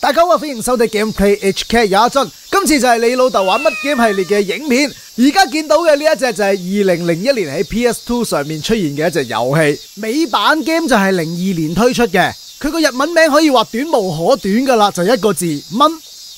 大家好，歡迎收睇 Gameplay HK 有一樽，今次就係你老豆玩乜 game 系列嘅影片。而家見到嘅呢一隻就係二零零一年喺 PS2 上面出現嘅一隻遊戲，美版 game 就係零二年推出嘅。佢個日文名可以話短無可短噶啦，就一個字蚊。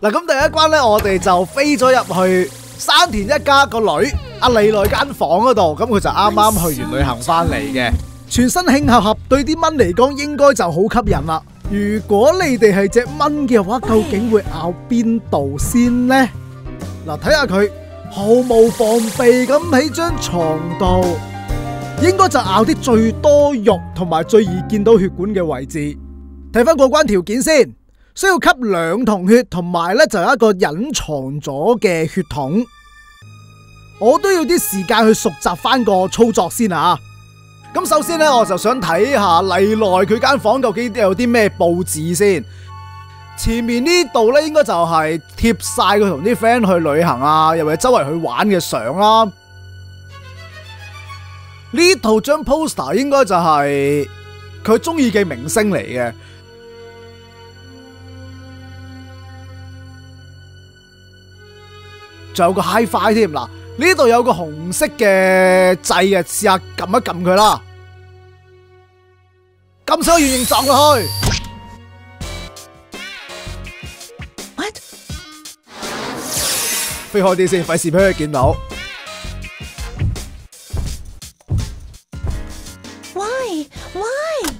嗱，咁第一關呢，我哋就飛咗入去山田一家個女阿莉奈間房嗰度。咁佢就啱啱去完旅行翻嚟嘅，全身庆合合，對啲蚊嚟講應該就好吸引啦。如果你哋係隻蚊嘅話，究竟會咬邊度先呢？嗱，睇下佢。毫無防備咁喺張床度，應該就咬啲最多肉同埋最易見到血管嘅位置。睇翻過關條件先，需要吸兩桶血，同埋咧就有一個隱藏咗嘅血桶。我都要啲時間去熟習翻個操作先啊！咁首先咧，我就想睇下麗奈佢間房究竟有啲咩佈置先。前面呢度咧，應該就係貼晒佢同啲 friend 去旅行啊，又或者周圍去玩嘅相啦。呢度張 poster 應該就係佢中意嘅明星嚟嘅，仲有個 HiFi 添。嗱，呢度有個紅色嘅掣啊，試下撳一撳佢啦，撳上圓形撞落去。飛開啲先，費事俾佢見到。Why why？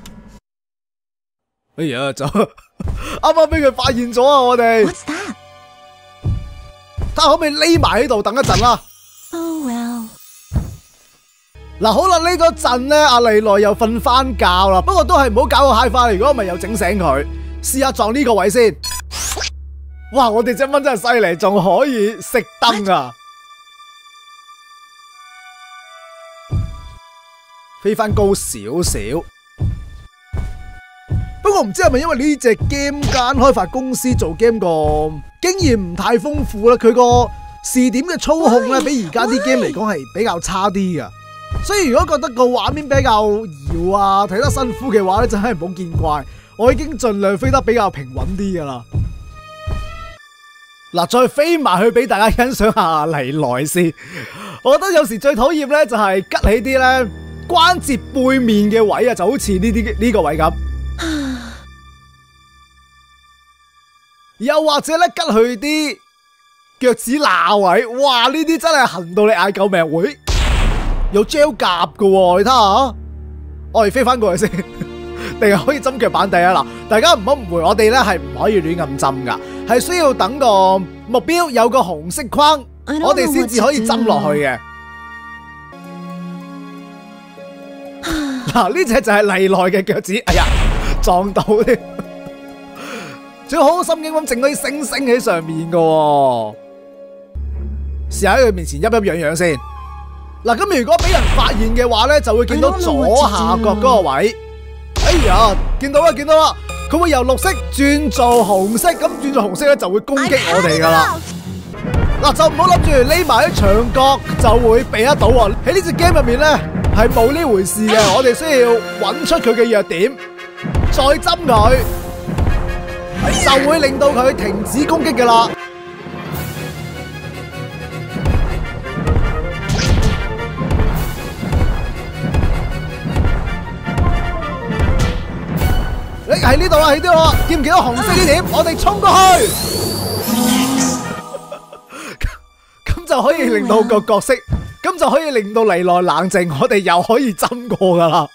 哎呀，就 啱啱俾佢發現咗啊！我哋？睇下可唔可以匿埋喺度等一陣啦。Oh well。嗱，好啦，呢個陣咧，阿利奈又瞓翻覺啦。不過都係唔好搞個 high 翻如果咪又整醒佢。試下撞呢個位先。哇！我哋隻蚊真係犀利，仲可以熄燈啊！飛翻高少少。不過唔知係咪因為呢隻 game 間開發公司做 game 個經驗唔太豐富啦，佢個視點嘅操控咧，比而家啲 game 嚟講係比較差啲噶。所以如果覺得個畫面比較搖啊，睇得辛苦嘅話咧，就係唔好見怪。我已經盡量飛得比較平穩啲噶啦。嗱，再飛埋去俾大家欣賞下嚟来先。我覺得有時最討厭咧就係吉起啲咧關節背面嘅位啊，就好似呢啲呢個位咁。又或者咧吉佢啲腳趾罅位，哇！呢啲真係痕到你嗌救命會。有 gel 夾噶，你睇下。我哋飛翻過去先，定係可以針腳板底啊？嗱，大家唔好誤會，我哋咧係唔可以亂咁針噶。係需要等個目標有個紅色框，我哋先至可以針落去嘅。嗱，呢只就係麗奈嘅腳趾，哎呀，撞到添，仲要好心機咁整嗰啲星星喺上面嘅。試下喺佢面前陰陰陽陽先。嗱，咁如果俾人發現嘅話咧，就會見到左下角嗰個位。哎呀，見到啦，見到啦。佢會由綠色轉做紅色，咁轉做紅色咧就會攻擊我哋噶啦。嗱，就唔好諗住匿埋喺牆角就會避得到喎。喺呢隻 game 入面咧係冇呢回事嘅，我哋需要揾出佢嘅弱點，再針佢，就會令到佢停止攻擊噶啦。喺呢度啦，喺呢度见，唔見到紅色呢點？我哋衝過去，咁就可以令到個角色咁就可以令到尼來冷靜，我哋又可以針過噶啦。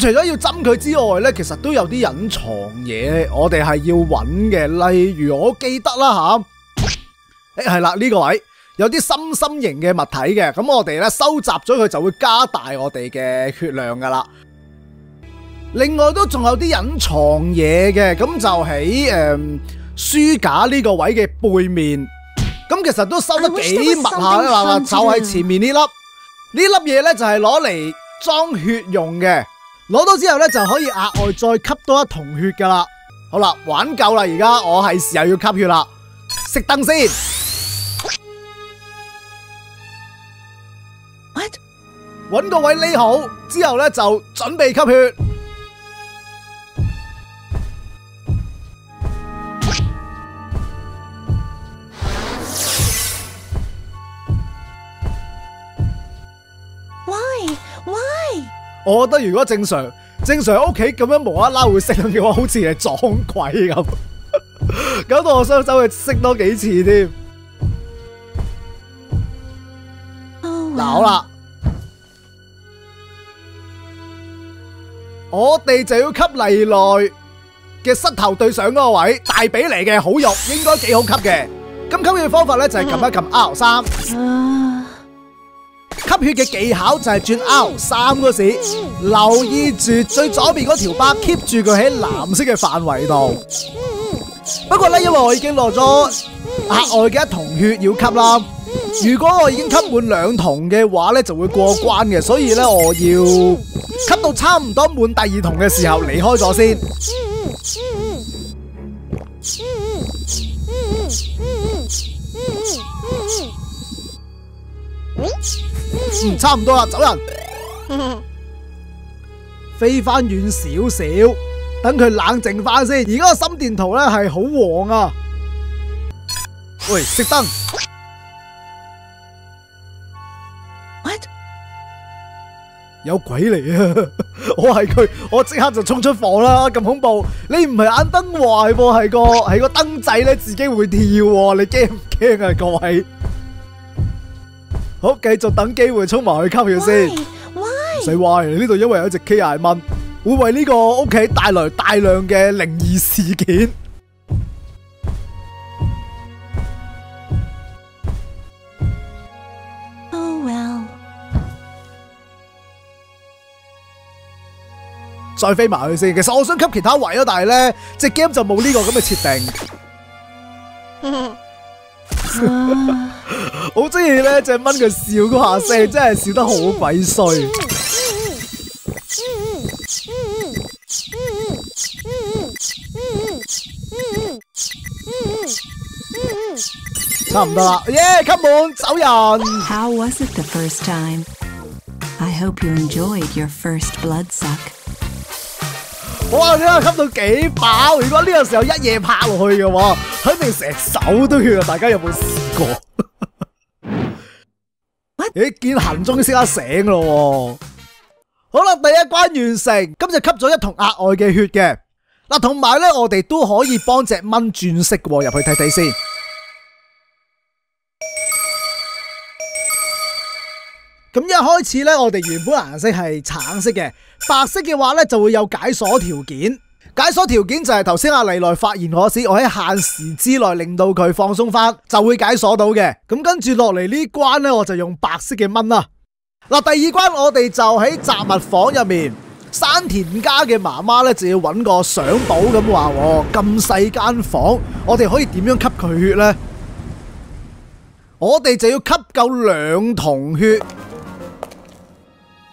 除咗要針佢之外呢，其實都有啲隱藏嘢，我哋係要揾嘅。例如我記得啦吓，誒係啦呢個位有啲心心形嘅物體嘅，咁我哋呢收集咗佢就會加大我哋嘅血量噶啦。另外都仲有啲隱藏嘢嘅，咁就喺誒書架呢個位嘅背面，咁其實都收得幾密下啦。嗱，就係前面呢粒呢粒嘢呢，就係攞嚟裝血用嘅。攞到之後咧，就可以額外再吸多一桶血噶啦。好啦，玩夠啦，而家我係時候要吸血啦。熄燈先。What? 揾個位匿好之後咧，就準備吸血。Why? Why? 我覺得如果正常正常屋企咁樣無啦啦會熄燈嘅話，好似係撞鬼咁，搞到我想走去熄多幾次添。Oh 嗱好.啦，我哋就要吸黎內嘅膝頭對上嗰個位，大髀嚟嘅好肉，應該幾好吸嘅。咁吸嘅方法咧就係撳一撳 R 三，吸血嘅技巧就係轉 R 三嗰時，留意住最左邊嗰條巴，keep 住佢喺藍色嘅範圍度。不過咧，因為我已經落咗額外嘅一桶血要吸啦。如果我已經吸滿兩桶嘅話咧，就會過關嘅，所以咧我要吸到差唔多滿第二桶嘅時候離開咗先。嗯，差唔多啦，走人，飛翻遠少少，等佢冷靜翻先。而家個心電圖咧係好黃啊！喂，熄燈。what? 有鬼嚟啊！我係佢，我即刻就衝出房啦！咁恐怖，你唔係眼燈壞喎，係個係個燈掣咧自己會跳喎，你驚唔驚啊？各位，好，繼續等機會衝埋去吸血先。Why? 唔使壞，呢度因為有一隻 K I 蚊，會為呢個屋企帶來大量嘅靈異事件。Oh well. 再飛埋去先。其實我想吸其他位咯，但係咧隻 game 就冇呢個咁嘅設定。好中意咧隻蚊佢笑嗰下聲，真係笑得好鬼衰。差唔多啦，耶！吸滿走人。How was it the first time? I hope you enjoyed your first blood suck. 哇！你睇下吸到幾飽？如果呢個時候一夜拍落去嘅話，肯定成手都血啊！大家有冇試過？咦，見行鐘先得醒咯喎！好啦，第一關完成，今日吸咗一桶額外嘅血嘅。嗱，同埋咧，我哋都可以幫只蚊轉色入去睇睇先。咁一開始咧，我哋原本顏色係橙色嘅，白色嘅話咧就會有解鎖條件。解鎖條件就係頭先阿丽奈發現我時，我喺限時之內令到佢放鬆翻，就會解鎖到嘅。咁跟住落嚟呢關咧，我就用白色嘅蚊啦。嗱，第二關我哋就喺雜物房入面，山田家嘅媽媽咧就要揾個相簿咁話喎，咁細間房，我哋可以點樣吸佢血呢？我哋就要吸夠兩桶血。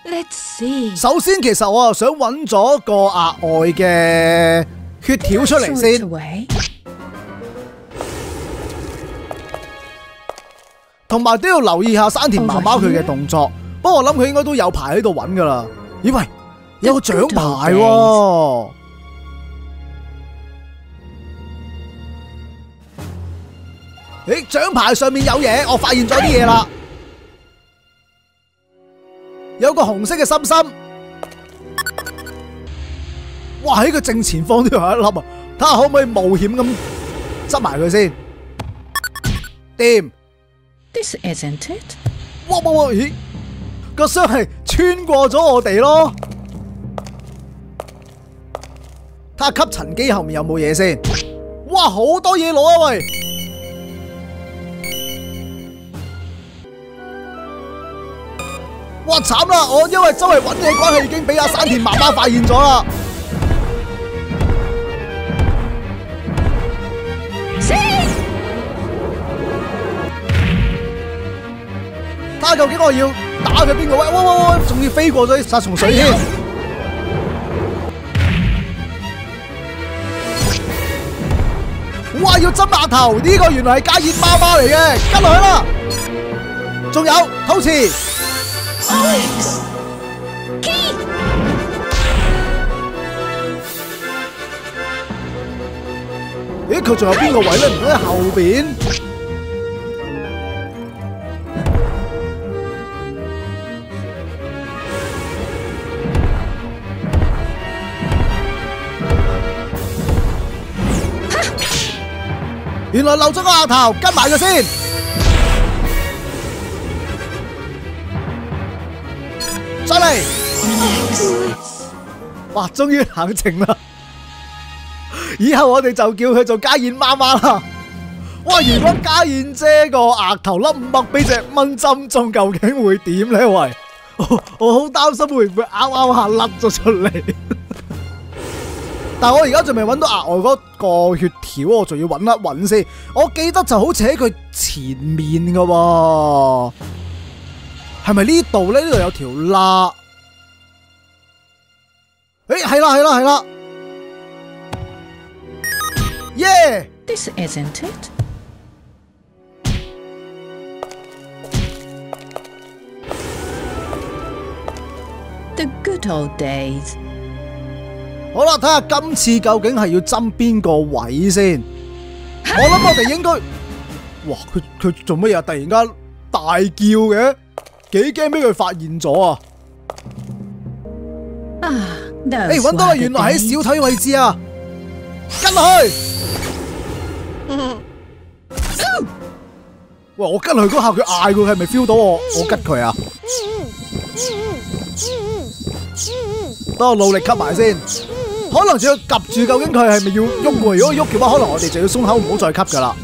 Let's see. 首先，其實我又想揾咗個額外嘅血條出嚟先.同埋都要留意下山田媽媽佢嘅動作。不過我諗佢應該都有排喺度揾噶啦。咦喂，有個獎牌喎！誒，獎牌上面有嘢，我發現咗啲嘢啦。有個紅色嘅心心，哇！喺佢正前方都有一粒啊！睇下可唔可以冒險咁執埋佢先。掂。This isn't it. 哇哇哇！咦，個箱係穿過咗我哋咯。睇下吸塵機後面有冇嘢先。哇，好多嘢攞啊喂！哇，惨啦！我因为周围揾嘢关系，已经俾阿山田妈妈发现咗啦。睇究竟我要打佢边个位？喂喂喂，仲要飞过咗杀虫水添。哇！要針額頭，呢、个原來係家燕媽媽嚟嘅，跟落去啦。仲有偷詞，咦？佢仲有邊個位咧？唔通喺後邊？原來漏咗個額頭，跟埋佢先。再嚟，哇！終於行程啦。以後我哋就叫佢做家燕媽媽啦。哇！如果家燕姐個額頭粒五百俾隻蚊針中，究竟會點呢？喂，我我好擔心會唔會拗拗下甩咗出嚟。但係我而家仲未揾到額外嗰個血條，我仲要揾一揾先。我記得就好似喺佢前面噶喎，係咪呢度咧？呢度有條罅。誒，係啦係啦係啦，耶！This isn't it. 'The good old days. 好啦，睇下今次究竟係要針邊個位先。我諗我哋應該，哇！佢佢做乜嘢啊？突然間大叫嘅，幾驚俾佢發現咗啊！Ah, 誒，揾到啦，原來喺小腿位置啊！跟落去。喂，我跟落去嗰下，佢嗌佢係咪 feel 到我？我跟佢啊！等我努力吸埋先，可能仲要夹住，究竟佢係咪要喐喎？如果喐嘅話，可能我哋就要鬆口，唔好再吸噶啦。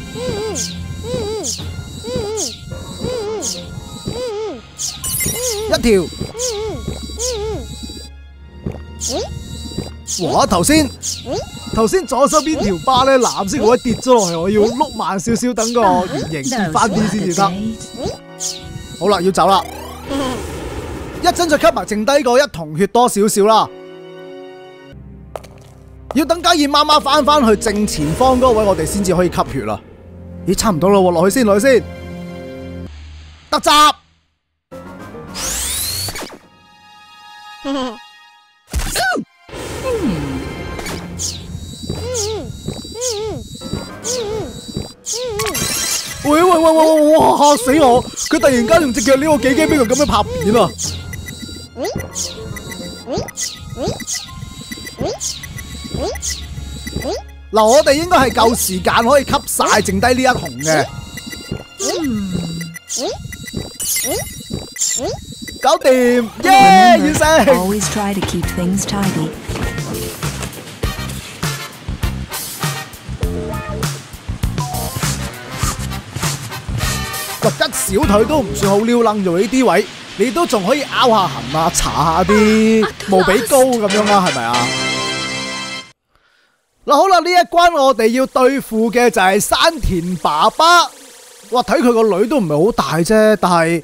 一條。哇！頭先頭先左手邊條巴咧藍色嗰位跌咗落去，我要碌慢少少，等個圓形翻啲先至得。好啦，要走啦。一陣再吸埋剩低個一筒血多少少啦。要等家燕媽媽翻翻去正前方嗰位，我哋先至可以吸血啦。咦，差唔多啦，落去先，落去先。得閘。喂喂喂喂喂！哇嚇死我！佢突然間用隻腳撩我幾驚，俾佢咁樣拍片啊！嗱，我哋應該係夠時間可以吸晒剩低呢一桶嘅。搞掂，耶！完 Remember, 成。always try to keep things tidy. 喂，吉小腿都唔算好撩楞做呢啲位，你都仲可以拗下痕啊，搽下啲 無比高咁樣啦，係咪啊？嗱，好啦，呢一關我哋要對付嘅就係山田爸爸。哇，睇佢個女都唔係好大啫，但係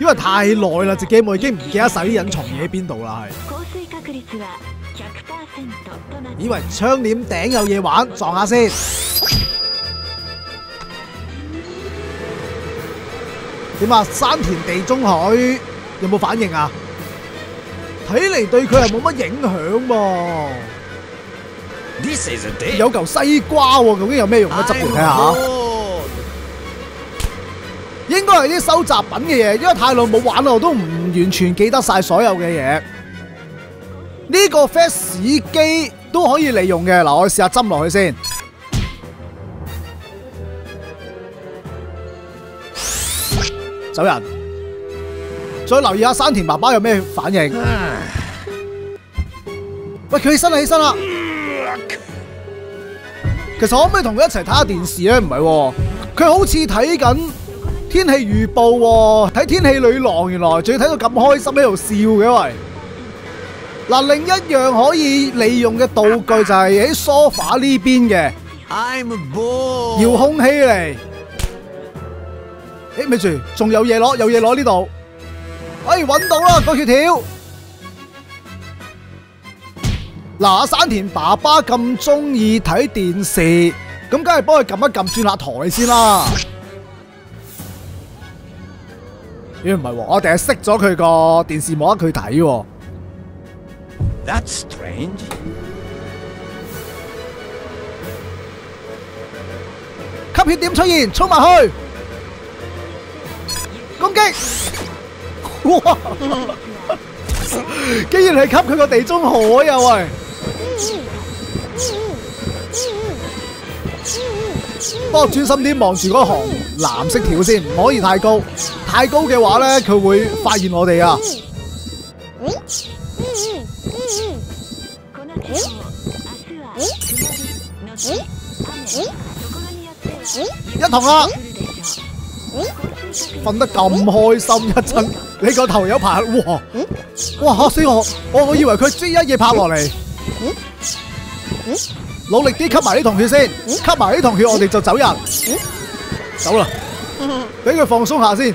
因為太耐啦，隻 game 我已經唔記得晒啲隱藏嘢喺邊度啦，係。降水確率は100%となって以為窗簾頂有嘢玩，撞下先。點啊？山田地中海 有冇反應啊？睇嚟對佢係冇乜影響喎。 This isn't it. 有嚿西瓜喎，究竟有咩用咧？執嚟睇下。 应该系啲收集品嘅嘢，因為太耐冇玩啦，我都唔完全記得晒所有嘅嘢。呢、個 fast 機都可以利用嘅，嗱，我試下针落去先。走人，再留意下山田爸爸有咩反應。喂，佢起身啦，起身啦！其實可唔可以同佢一齊睇下電視咧？唔係喎，佢好似睇緊天氣預報喎，睇天氣女郎，原來仲要睇到咁開心喺度笑嘅喂。嗱，另一樣可以利用嘅道具就係喺 sofa 呢邊嘅 I'm bored. 遙控器嚟。誒，咪住，仲有嘢攞，有嘢攞呢度。哎，揾到啦，個血條。嗱，阿山田爸爸咁中意睇電視，咁梗係幫佢撳一撳轉下台先啦。咦，唔係喎，我哋係熄咗佢個電視冇得佢睇喎。That's strange. 吸血點出現，衝埋去，攻擊！哇！竟然係吸佢個地中海啊喂！不過專心啲望住嗰行藍色條先，唔可以太高。太高嘅話咧，佢會發現我哋啊！この地方明日は曇りのち雨そこがにやっては一同啦，降るでしょう降水確率瞓得咁開心一陣，你個頭有排哇哇嚇死我！我我以為佢追一嘢拍落嚟。努力啲吸埋呢桶血先，吸埋呢桶血，我哋就走人。走啦，俾佢放鬆下先。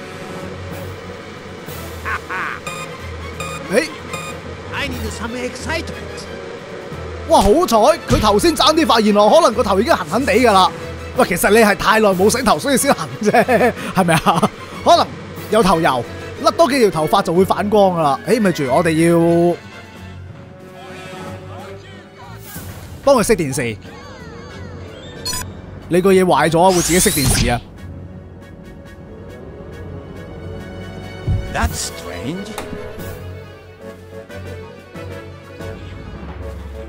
Some excitement. 哇！好彩佢頭先爭啲發現我，可能個頭已經痕痕地㗎啦。喂，其實你係太耐冇洗頭，所以先痕啫，係咪啊？可能有頭油，甩多幾條頭髮就會反光㗎啦。誒，咪住，我哋要幫佢熄電視。你個嘢壞咗，會自己熄電視啊！That's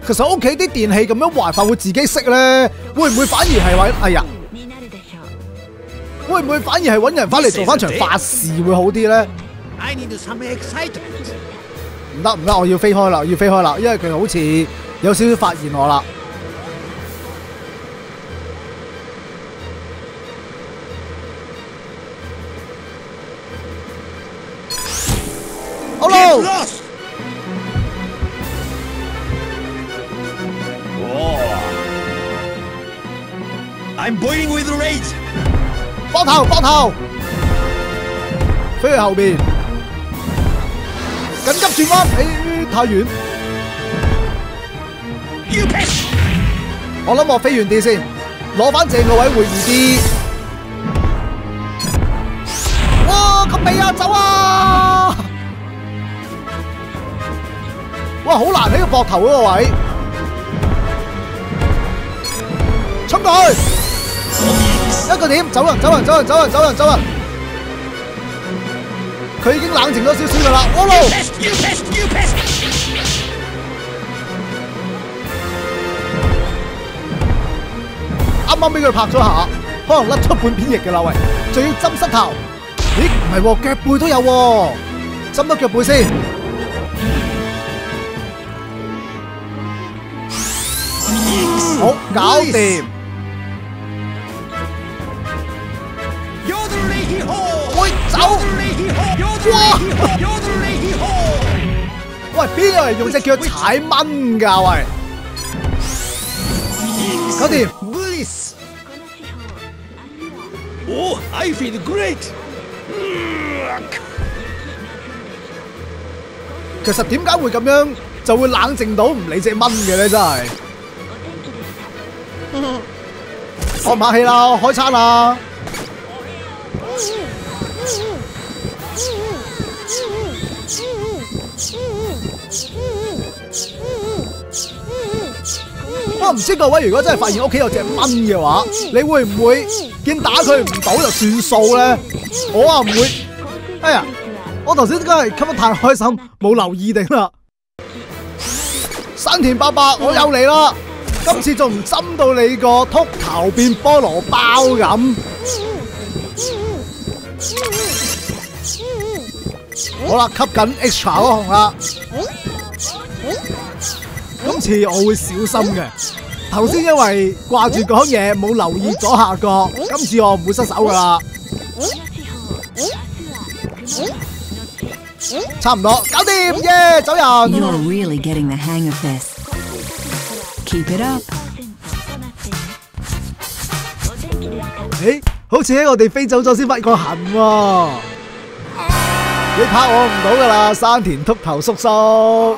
其實屋企啲電器咁樣壞法會自己熄咧，會唔會反而係揾？哎呀，になるでしょう會唔會反而係揾人翻嚟做翻場法事會好啲咧？ I need some excitement. 唔得唔得，我要飛開啦，我要飛開啦，因為佢好似有少少發現我啦。好 Get I'm boiling with rage. 爆頭爆頭，飛去後邊，緊急轉彎，誒太遠，You pest. 我諗我飛遠啲先，攞翻正個位會易啲。哇！咁尾啊，走啊！哇，好難喺個膊頭嗰個位，衝過去，一個點，走人，走人，走人，走人，走人，走人。佢已經冷靜咗少少噶啦.啱啱俾佢拍咗下，可能甩出半邊翼嘅啦喂，仲要針膝頭。咦，唔係喎，腳背都有喎，針咗腳背先。好，搞掂。ho. Yodelay hee ho. Yodelay hee ho. 喂，邊有人用隻腳踩蚊㗎？喂，搞掂。 Bliss. この地方明日は Oh, I feel great. 其實點解會咁樣就會冷靜到唔理隻蚊嘅咧？真係。お天気でした我唔客氣啦，開餐啦。 我唔知各位如果真係發現屋企有隻蚊嘅話，你會唔會見打佢唔到就算數咧？我啊唔會。哎呀，我頭先真系吸得太開心，冇留意定啦。山田伯伯，我有嚟啦！今次仲唔針到你個禿頭變菠蘿包咁？好啦，吸緊 extra 嗰紅啦。今次我會小心嘅。頭先因為掛住講嘢，冇留意左下角。今次我唔會失手噶啦。差唔多，搞掂耶！走人。You're really getting the hang of this. Keep it up. 誒，好似喺我哋飛走咗先發個痕喎。你拍我唔到噶啦，山田禿頭叔叔。